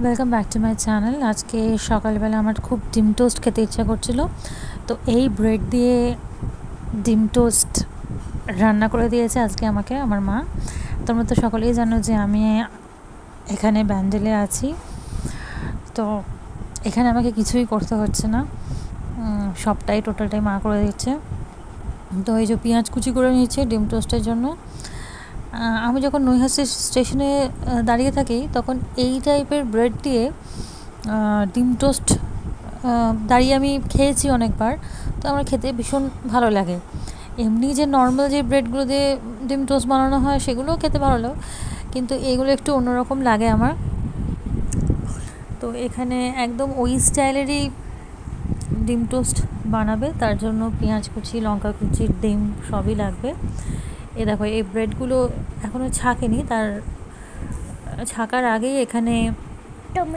Welcome back to my channel আজকে সকালবেলা আমার খুব ডিম টোস্ট খেতে ইচ্ছা করছিল। তো এই ব্রেড দিয়ে ডিম টোস্ট রান্না করে দিয়েছে আজকে আমাকে, আমার মা। তোমরা তো সকলেই জানো যে আমি এখানে ব্যান্ডেলে আছি। তো এখানে আমাকে কিছুই করতে হচ্ছে না। সবটাই টোটালটাই মা করে দিচ্ছে। তো এই যে পেঁয়াজ কুচি করে নিয়েছে ডিম টোস্টের জন্য। আমি যখন নৈহাসি স্টেশনে দাঁড়িয়ে থাকি, তখন এই টাইপের ব্রেড দিয়ে ডিম টোস্ট দাঁড়িয়ে আমি খেয়েছি অনেকবার। তো আমার খেতে ভীষণ ভালো লাগে। এমনি যে নর্মাল যে ব্রেডগুলো দিয়ে ডিম টোস্ট বানানো হয়, সেগুলোও খেতে ভালো লাগে। কিন্তু এগুলো একটু অন্যরকম লাগে আমার। তো এখানে একদম ওই স্টাইলেরই ডিম টোস্ট বানাবে। তার জন্য পেঁয়াজ কুচি, লঙ্কা কুচি, ডিম সবই লাগবে। এ দেখো এই ব্রেডগুলো এখনও ছাকেনি। তার ছাকার আগেই এখানে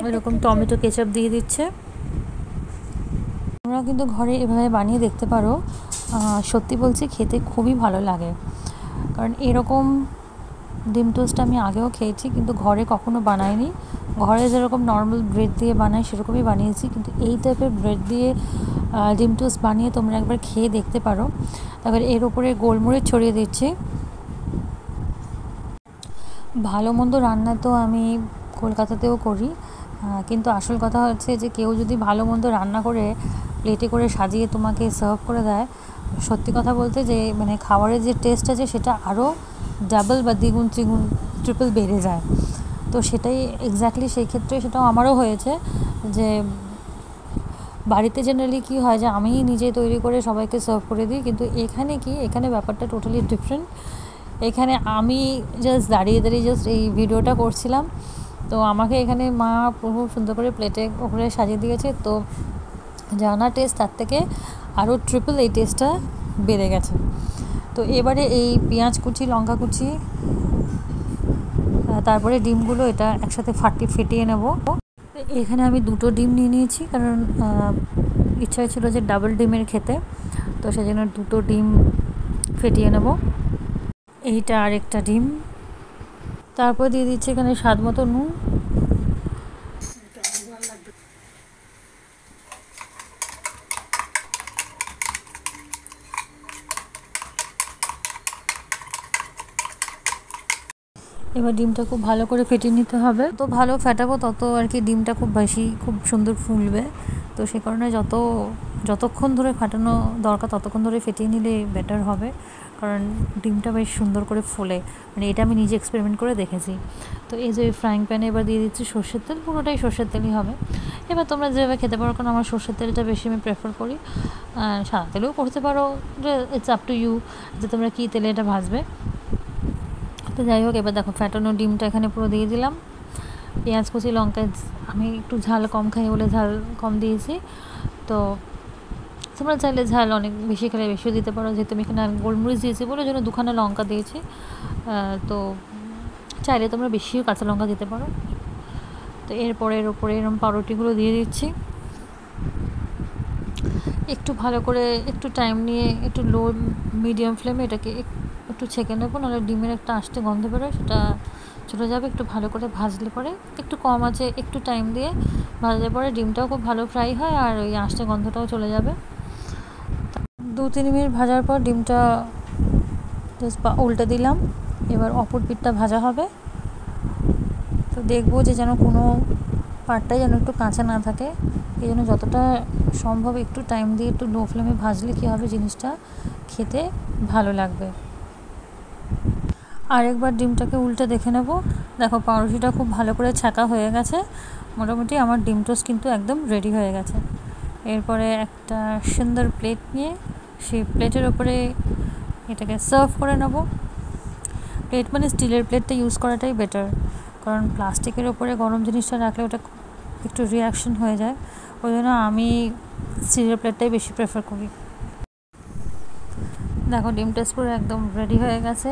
এরকম টমেটো কেচাপ দিয়ে দিচ্ছে। তোমরা কিন্তু ঘরে এভাবে বানিয়ে দেখতে পারো। সত্যি বলছি খেতে খুবই ভালো লাগে। কারণ এরকম ডিম টোস্ট আমি আগেও খেয়েছি, কিন্তু ঘরে কখনো বানাইনি। ঘরে যেরকম নর্মাল ব্রেড দিয়ে বানাই, সেরকমই বানিয়েছি, কিন্তু এই টাইপের ব্রেড দিয়ে ডিম টোস্ট বানিয়ে তোমরা একবার খেয়ে দেখতে পারো। তারপর এর উপরে গোলমরিচ ছড়িয়ে দিচ্ছি। ভালো মন্দ রান্না তো আমি কলকাতাতেও করি কিন্তু আসল কথা হচ্ছে যে কেউ যদি ভালো মন্দ রান্না করে, প্লেটে করে সাজিয়ে তোমাকে সার্ভ করে দেয়, সত্যি কথা বলতে যে মানে খাবারের যে টেস্ট আছে সেটা আরও ডাবল বা দ্বিগুণ, ত্রিগুণ ট্রিপল বেড়ে যায়। তো সেটাই এক্স্যাক্টলি সেই ক্ষেত্রে সেটাও আমারও হয়েছে যে বাড়িতে জেনারেলি কী হয় যে আমি নিজে তৈরি করে সবাইকে সার্ভ করে দিই, কিন্তু এখানে কি, এখানে ব্যাপারটা টোটালি ডিফারেন্ট এখানে আমি জাস্ট দাঁড়িয়ে দাঁড়িয়ে জাস্ট এই ভিডিওটা করছিলাম। তো আমাকে এখানে মা খুব সুন্দর করে প্লেটে ওপরে সাজিয়ে দিয়েছে। তো জানা টেস্ট তার থেকে আরও ট্রিপল এই টেস্টটা বেড়ে গেছে। তো এবারে এই পেঁয়াজ কুচি, লঙ্কা কুচি তারপরে ডিমগুলো এটা একসাথে ফাটি, ফেটিয়ে নেব। এখানে আমি দুটো ডিম নিয়ে নিয়েছি, কারণ ইচ্ছা ছিল যে ডাবল ডিমের খেতে। তো সেজন্য দুটো ডিম ফেটিয়ে নেব। এইটা আরেকটা ডিম। তারপর দিয়ে দিচ্ছি এখানে স্বাদ মতো নুন। এবার ডিমটা খুব ভালো করে ফেটিয়ে নিতে হবে। তো ভালো ফেটাবো তত আর কি ডিমটা খুব বেশি, খুব সুন্দর ফুলবে। তো সে কারণে যত, যতক্ষণ ধরে ফাটানো দরকার ততক্ষণ ধরে ফেটিয়ে নিলে বেটার হবে। কারণ ডিমটা বেশ সুন্দর করে ফোলে। মানে এটা আমি নিজে এক্সপেরিমেন্ট করে দেখেছি। তো এই যে ফ্রাইং প্যানে এবার দিয়ে দিচ্ছি সর্ষের তেল, পুরোটাই সর্ষের তেলই হবে। এবার তোমরা যেভাবে খেতে পারো, কারণ আমার সর্ষের তেলটা বেশি আমি প্রেফার করি। সাদা তেলেও করতে পারো, যে ইটস আপ টু ইউ যে তোমরা কী তেলে এটা ভাজবে। তো যাই হোক, এবার দেখো ফ্যাটানো ডিমটা এখানে পুরো দিয়ে দিলাম। পেঁয়াজ, কুচি, লঙ্কা, আমি একটু ঝাল কম খাই বলে ঝাল কম দিয়েছি। তো তোমরা চাইলে ঝাল অনেক বেশি খেলে বেশিও দিতে পারো। যেহেতু আমি এখানে গোলমরিচ দিয়েছি বলে জন্য দুখানা লঙ্কা দিয়েছি। তো চাইলে তোমরা বেশিও কাঁচা লঙ্কা দিতে পারো। তো এরপরে এর ওপরে এরকম পাউরুটিগুলো দিয়ে দিচ্ছি। একটু ভালো করে একটু টাইম নিয়ে একটু লো মিডিয়াম ফ্লেমে এটাকে একটু ছেঁকে নেব, নাহলে ডিমের একটা আষ্টে গন্ধ বেরোয়, সেটা চলে যাবে, একটু ভালো করে ভাজলে পরে। একটু কম আছে, একটু টাইম দিয়ে ভাজলে পরে ডিমটাও খুব ভালো ফ্রাই হয়, আর ওই আষ্টে গন্ধটাও চলে যাবে। দু তিন মিনিট ভাজার পর ডিমটা জাস্ট উল্টে দিলাম, এবার অপর পিঠটা ভাজা হবে। তো দেখব যে যেন কোনো পাটটাই যেন একটু কাঁচা না থাকে, এই জন্য যতটা সম্ভব একটু টাইম দিয়ে একটু লো ফ্লেমে ভাজলে কী হবে জিনিসটা, খেতে ভালো লাগবে। আরেকবার ডিমটাকে উল্টে দেখে নেব। দেখো, পাউরুটিটা খুব ভালো করে ছাকা হয়ে গেছে। মোটামুটি আমার ডিম টোস্ট কিন্তু একদম রেডি হয়ে গেছে। এরপরে একটা সুন্দর প্লেট নিয়ে সেই প্লেটের ওপরে এটাকে সার্ভ করে নেব। প্লেট মানে স্টিলের প্লেটটা ইউজ করাটাই বেটার কারণ প্লাস্টিকের ওপরে গরম জিনিসটা রাখলে ওটা একটু রিয়াকশন হয়ে যায়। ওই জন্য আমি স্টিলের প্লেটটাই বেশি প্রেফার করি। দেখো, ডিম টেস্ট পুরো একদম রেডি হয়ে গেছে।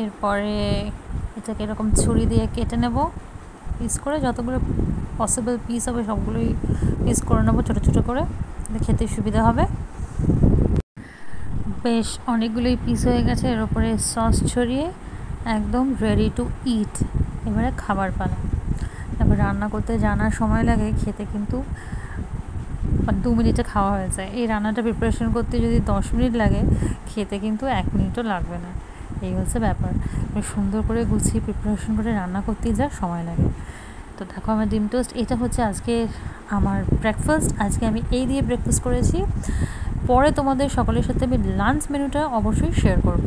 এরপরে এটাকে এরকম ছুরি দিয়ে কেটে নেব। পিস করে যতগুলো পসিবল পিস হবে সবগুলোই পিস করে নেব ছোটো ছোটো করে খেতে সুবিধা হবে। বেশ, অনেকগুলোই পিস হয়ে গেছে। এর উপরে সস ছড়িয়ে একদম রেডি টু ইট এবারে খাবার পালা। তারপর রান্না করতে জানার সময় লাগে, খেতে কিন্তু দু মিনিটে খাওয়া হয়ে যায়। এই রান্নাটা প্রিপারেশন করতে যদি দশ মিনিট লাগে, খেতে কিন্তু এক মিনিটও লাগবে না। এই হচ্ছে ব্যাপার। সুন্দর করে গুছিয়ে প্রিপারেশন করে রান্না করতেই যা সময় লাগে। তো দেখো আমার ডিম টোস্ট, এটা হচ্ছে আজকে আমার ব্রেকফাস্ট আজকে আমি এই দিয়ে ব্রেকফাস্ট করেছি। পরে তোমাদের সকলের সাথে আমি লাঞ্চ মেনুটা অবশ্যই শেয়ার করব।